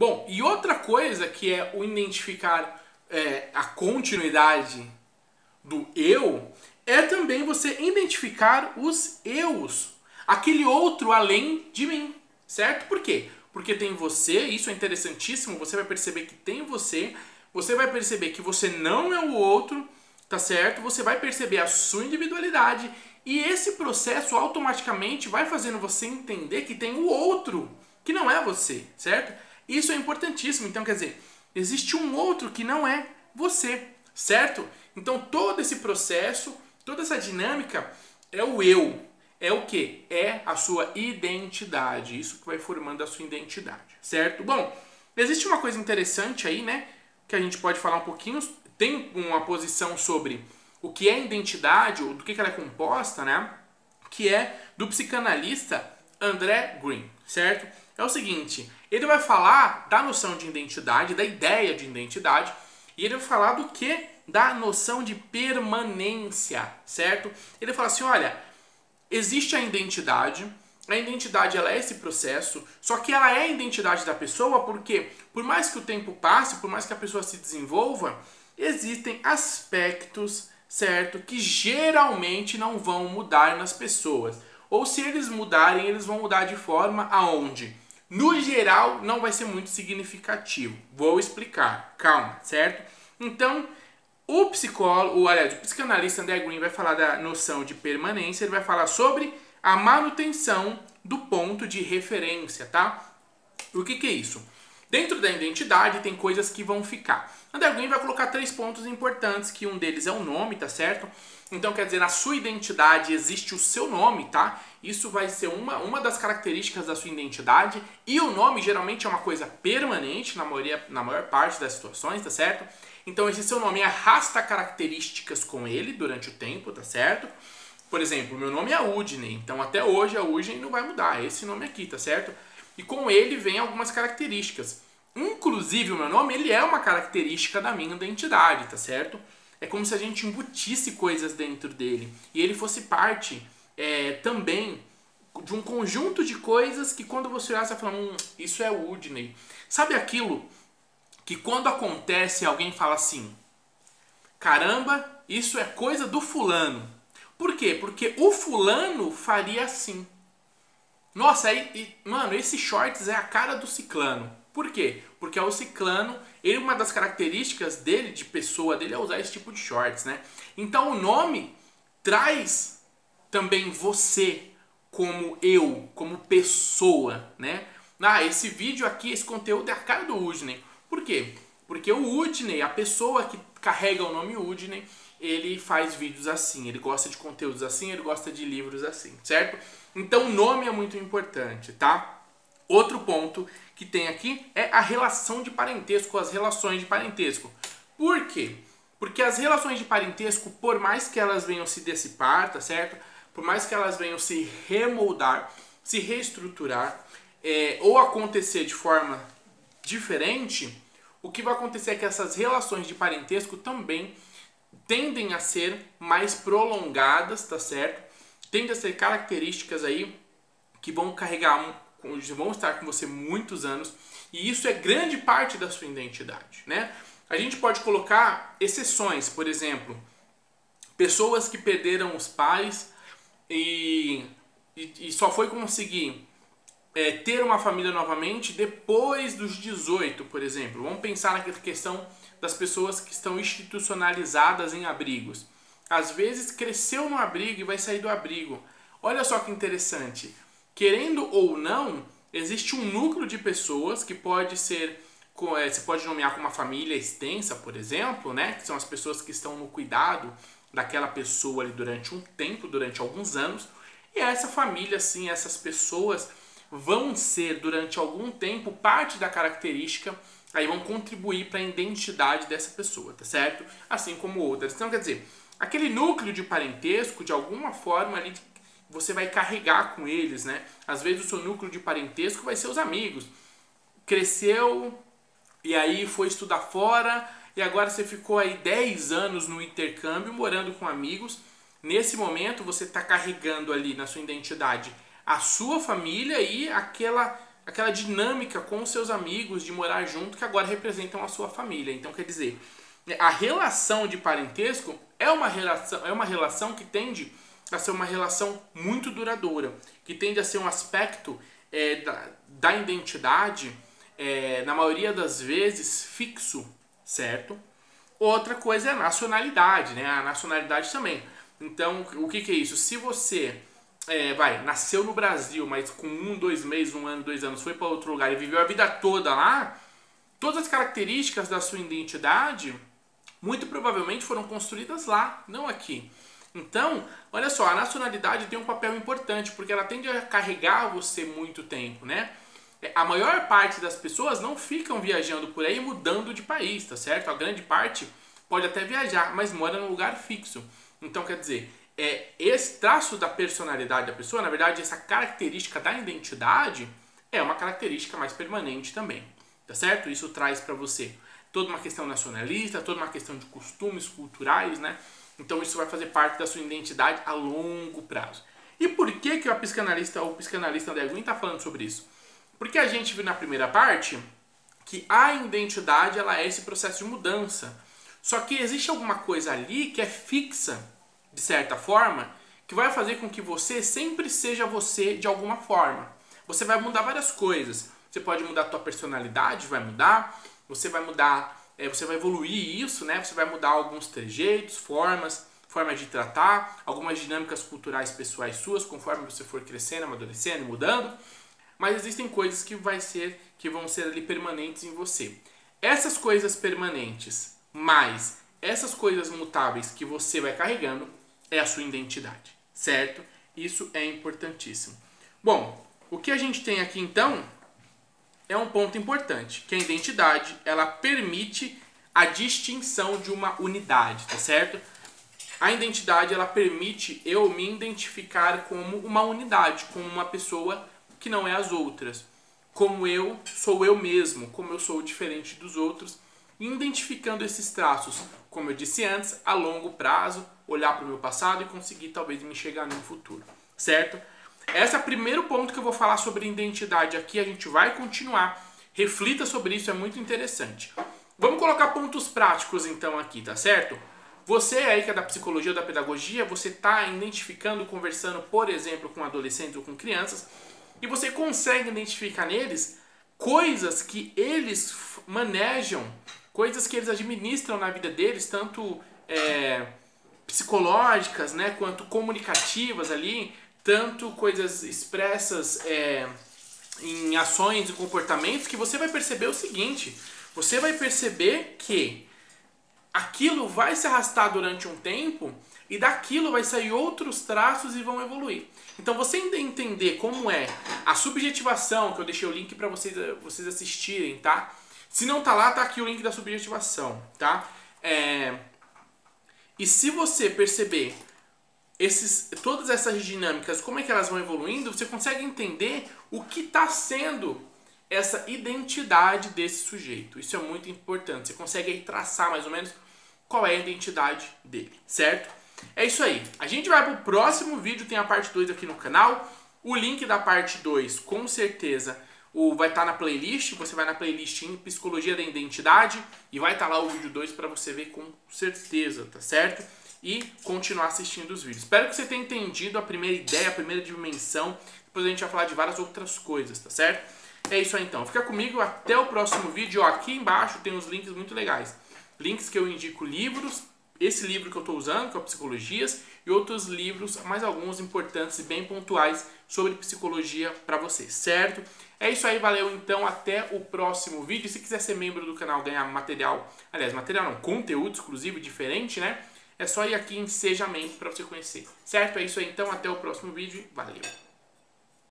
Bom, e outra coisa que é o identificar é, a continuidade do eu é também você identificar os eus, aquele outro além de mim, certo? Por quê? Porque tem você, isso é interessantíssimo, você vai perceber que tem você, você vai perceber que você não é o outro, tá certo? Você vai perceber a sua individualidade e esse processo automaticamente vai fazendo você entender que tem o outro, que não é você, certo? Isso é importantíssimo. Então, quer dizer, existe um outro que não é você, certo? Então, todo esse processo, toda essa dinâmica é o eu. É o que? É a sua identidade. Isso que vai formando a sua identidade, certo? Bom, existe uma coisa interessante aí, né? Que a gente pode falar um pouquinho. Tem uma posição sobre o que é identidade, ou do que ela é composta, né? Que é do psicanalista André Green, certo? É o seguinte, ele vai falar da noção de identidade, da ideia de identidade, e ele vai falar do que? Da noção de permanência, certo? Ele fala assim, olha, existe a identidade, a identidade ela é esse processo, só que ela é a identidade da pessoa porque por mais que o tempo passe, por mais que a pessoa se desenvolva, existem aspectos certo? Que geralmente não vão mudar nas pessoas. Ou se eles mudarem, eles vão mudar de forma aonde? No geral, não vai ser muito significativo. Vou explicar. Calma, certo? Então, o psicólogo, aliás, o psicanalista André Green vai falar da noção de permanência, ele vai falar sobre a manutenção do ponto de referência, tá? O que, que é isso? Dentro da identidade tem coisas que vão ficar. André Green vai colocar três pontos importantes, que um deles é o nome, tá certo? Então quer dizer, na sua identidade existe o seu nome, tá? Isso vai ser uma, uma das características da sua identidade. E o nome geralmente é uma coisa permanente na, maioria, na maior parte das situações, tá certo? Então esse seu nome arrasta características com ele durante o tempo, tá certo? Por exemplo, meu nome é Udney, então até hoje a Udney não vai mudar, é esse nome aqui, tá certo? E com ele vem algumas características. Inclusive, o meu nome, ele é uma característica da minha identidade, tá certo? É como se a gente embutisse coisas dentro dele. E ele fosse parte é, também de um conjunto de coisas que quando você olhar, você vai falar, hum, isso é Woodney. Sabe aquilo que quando acontece alguém fala assim, caramba, isso é coisa do fulano. Por quê? Porque o fulano faria assim. Nossa, aí, mano, esse shorts é a cara do ciclano. Por quê? Porque é o ciclano, ele uma das características dele, de pessoa dele, é usar esse tipo de shorts, né? Então o nome traz também você como eu, como pessoa, né? Ah, esse vídeo aqui, esse conteúdo é a cara do Udney. Por quê? Porque o Udney, a pessoa que carrega o nome Udney, ele faz vídeos assim, ele gosta de conteúdos assim, ele gosta de livros assim, certo? Então o nome é muito importante, tá? Outro ponto que tem aqui é a relação de parentesco, as relações de parentesco. Por quê? Porque as relações de parentesco, por mais que elas venham se dissipar, tá certo? Por mais que elas venham se remoldar, se reestruturar, é, ou acontecer de forma diferente, o que vai acontecer é que essas relações de parentesco também tendem a ser mais prolongadas, tá certo? Tendem a ser características aí que vão carregar, vão estar com você muitos anos e isso é grande parte da sua identidade, né? A gente pode colocar exceções, por exemplo, pessoas que perderam os pais e, e, e só foi conseguir é, ter uma família novamente depois dos 18, por exemplo. Vamos pensar naquela questão das pessoas que estão institucionalizadas em abrigos. Às vezes cresceu no abrigo e vai sair do abrigo. Olha só que interessante. Querendo ou não, existe um núcleo de pessoas que pode ser você pode nomear como uma família extensa, por exemplo, né? Que são as pessoas que estão no cuidado daquela pessoa ali durante um tempo, durante alguns anos. E essa família, assim, essas pessoas vão ser durante algum tempo parte da característica aí vão contribuir para a identidade dessa pessoa, tá certo? Assim como outras. Então, quer dizer, aquele núcleo de parentesco, de alguma forma ali, você vai carregar com eles, né? Às vezes o seu núcleo de parentesco vai ser os amigos. Cresceu e aí foi estudar fora e agora você ficou aí 10 anos no intercâmbio morando com amigos. Nesse momento você está carregando ali na sua identidade a sua família e aquela aquela dinâmica com os seus amigos de morar junto que agora representam a sua família. Então, quer dizer, a relação de parentesco é uma relação, é uma relação que tende a ser uma relação muito duradoura, que tende a ser um aspecto é, da, da identidade, é, na maioria das vezes, fixo, certo? Outra coisa é a nacionalidade, né? A nacionalidade também. Então, o que, que é isso? Se você é, vai, nasceu no Brasil, mas com um, dois meses, um ano, dois anos, foi para outro lugar e viveu a vida toda lá, todas as características da sua identidade muito provavelmente foram construídas lá, não aqui. Então, olha só, a nacionalidade tem um papel importante, porque ela tende a carregar você muito tempo, né? É, a maior parte das pessoas não ficam viajando por aí mudando de país, tá certo? A grande parte pode até viajar, mas mora num lugar fixo. Então, quer dizer, é, esse traço da personalidade da pessoa, na verdade, essa característica da identidade é uma característica mais permanente também, tá certo? Isso traz para você toda uma questão nacionalista, toda uma questão de costumes culturais, né? Então isso vai fazer parte da sua identidade a longo prazo. E por que, que o psicanalista ou psicanalista André Guin está falando sobre isso? Porque a gente viu na primeira parte que a identidade ela é esse processo de mudança. Só que existe alguma coisa ali que é fixa, de certa forma, que vai fazer com que você sempre seja você de alguma forma. Você vai mudar várias coisas. Você pode mudar a tua personalidade, vai mudar. Você vai mudar é, você vai evoluir isso, né? Você vai mudar alguns trejeitos, formas, formas de tratar, algumas dinâmicas culturais pessoais suas, conforme você for crescendo, amadurecendo, mudando. Mas existem coisas que vai ser que vão ser ali permanentes em você. Essas coisas permanentes, mais essas coisas mutáveis que você vai carregando, é a sua identidade, certo? Isso é importantíssimo. Bom, o que a gente tem aqui então é um ponto importante, que a identidade ela permite a distinção de uma unidade, tá certo? A identidade ela permite eu me identificar como uma unidade, como uma pessoa que não é as outras, como eu sou eu mesmo, como eu sou diferente dos outros, identificando esses traços, como eu disse antes, a longo prazo, olhar para o meu passado e conseguir talvez me chegar no futuro, certo? Esse é o primeiro ponto que eu vou falar sobre identidade aqui. A gente vai continuar. Reflita sobre isso, é muito interessante. Vamos colocar pontos práticos então aqui, tá certo? Você aí que é da psicologia ou da pedagogia, você está identificando, conversando, por exemplo, com adolescentes ou com crianças, e você consegue identificar neles coisas que eles manejam, coisas que eles administram na vida deles, tanto é, psicológicas, né, quanto comunicativas ali, tanto coisas expressas é, em ações e comportamentos que você vai perceber o seguinte: você vai perceber que aquilo vai se arrastar durante um tempo e daquilo vai sair outros traços e vão evoluir. Então você entender como é a subjetivação, que eu deixei o link para vocês, vocês assistirem, tá? Se não tá lá, tá aqui o link da subjetivação, tá? É... E se você perceber esses, todas essas dinâmicas, como é que elas vão evoluindo, você consegue entender o que está sendo essa identidade desse sujeito. Isso é muito importante. Você consegue aí traçar mais ou menos qual é a identidade dele, certo? É isso aí. A gente vai para o próximo vídeo, tem a parte 2 aqui no canal. O link da parte 2, com certeza, o, vai estar tá na playlist. Você vai na playlist em Psicologia da Identidade e vai estar tá lá o vídeo 2 para você ver com certeza, tá certo? e continuar assistindo os vídeos. Espero que você tenha entendido a primeira ideia, a primeira dimensão. Depois a gente vai falar de várias outras coisas, tá certo? É isso aí então. Fica comigo até o próximo vídeo. Aqui embaixo tem uns links muito legais. Links que eu indico livros, esse livro que eu estou usando, que é o Psicologias, e outros livros, mais alguns importantes e bem pontuais sobre psicologia para você, certo? É isso aí, valeu então, até o próximo vídeo. Se quiser ser membro do canal, ganhar material, aliás, material não, conteúdo exclusivo diferente, né? É só ir aqui em Seja Membro para você conhecer. Certo? É isso aí então. Até o próximo vídeo. Valeu!